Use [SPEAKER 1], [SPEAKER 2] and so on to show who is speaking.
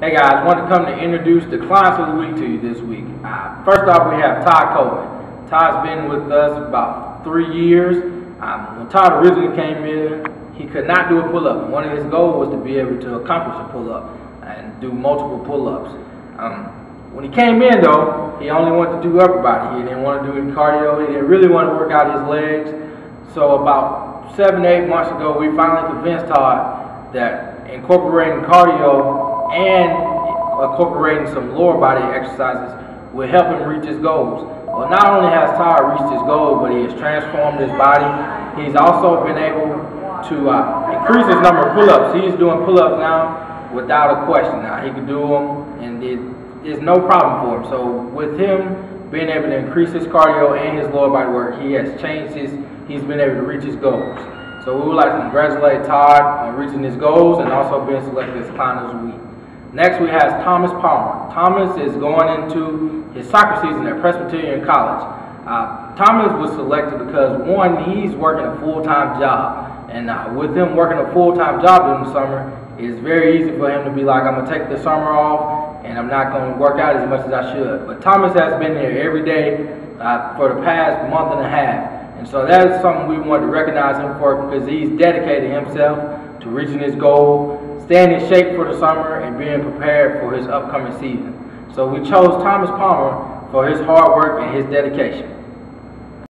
[SPEAKER 1] Hey guys, want to come to introduce the clients of the week to you this week. Uh, first off, we have Todd Coleman. Todd's been with us about three years. Um, when Todd originally came in, he could not do a pull-up. One of his goals was to be able to accomplish a pull-up and do multiple pull-ups. Um, when he came in though, he only wanted to do upper body. He didn't want to do any cardio. He didn't really want to work out his legs. So about seven, eight months ago, we finally convinced Todd that incorporating cardio and incorporating some lower body exercises will help him reach his goals. Well, not only has Todd reached his goal, but he has transformed his body. He's also been able to uh, increase his number of pull-ups. He's doing pull-ups now without a question. Now he can do them, and it's no problem for him. So with him being able to increase his cardio and his lower body work, he has changed his. He's been able to reach his goals. So we would like to congratulate Todd on reaching his goals and also being selected as the Week. Next, we have Thomas Palma. Thomas is going into his soccer season at Presbyterian College. Uh, Thomas was selected because one, he's working a full-time job, and uh, with him working a full-time job during the summer, it's very easy for him to be like, I'm gonna take the summer off, and I'm not gonna work out as much as I should. But Thomas has been there every day uh, for the past month and a half, and so that is something we want to recognize him for because he's dedicated himself to reaching his goal staying in shape for the summer and being prepared for his upcoming season. So we chose Thomas Palma for his hard work and his dedication.